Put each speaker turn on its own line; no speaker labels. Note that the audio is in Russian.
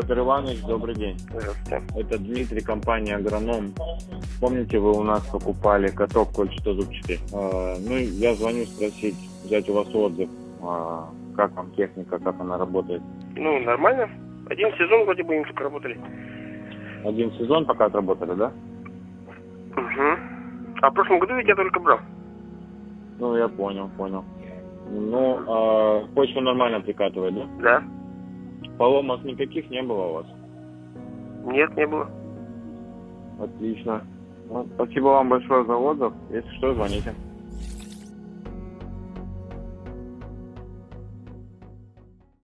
Петр Иванович, добрый день.
Здравствуйте.
Это Дмитрий, компания «Агроном». Помните, вы у нас покупали каток кольчато-зубчатый? Ну, я звоню спросить, взять у вас отзыв. А, как вам техника, как она работает?
Ну, нормально. Один сезон вроде бы им только работали.
Один сезон пока отработали, да?
Угу. А в прошлом году ведь я только брал.
Ну, я понял, понял. Ну, а, почву нормально прикатывает, да?
Да.
Поломок никаких не было у вас?
Нет, не было.
Отлично. Ну, спасибо вам большое за отзыв. Если что, звоните.